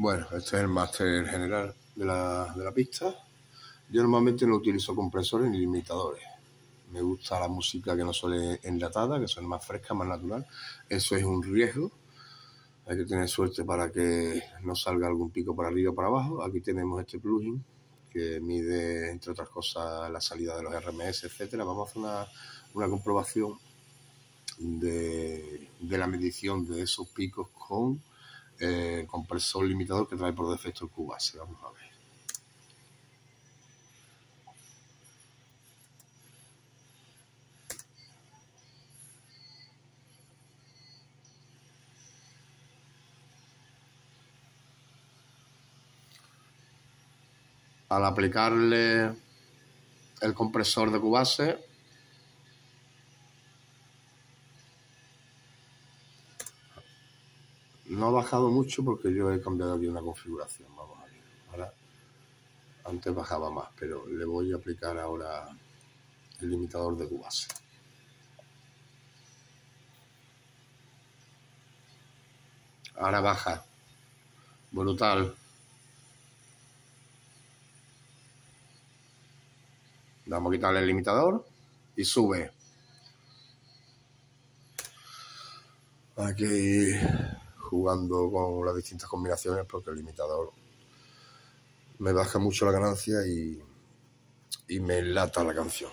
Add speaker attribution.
Speaker 1: Bueno, este es el máster general de la, de la pista. Yo normalmente no utilizo compresores ni limitadores. Me gusta la música que no suele enlatada, que suene más fresca, más natural. Eso es un riesgo. Hay que tener suerte para que no salga algún pico por arriba o por abajo. Aquí tenemos este plugin que mide, entre otras cosas, la salida de los RMS, etcétera. Vamos a hacer una, una comprobación de, de la medición de esos picos con eh, compresor limitador que trae por defecto el Cubase. Vamos a ver. Al aplicarle el compresor de Cubase, No ha bajado mucho porque yo he cambiado aquí una configuración. Vamos a ver. Ahora, antes bajaba más, pero le voy a aplicar ahora el limitador de Cubase. Ahora baja. Brutal. Vamos a quitarle el limitador y sube. Aquí jugando con las distintas combinaciones porque el limitador me baja mucho la ganancia y, y me lata la canción.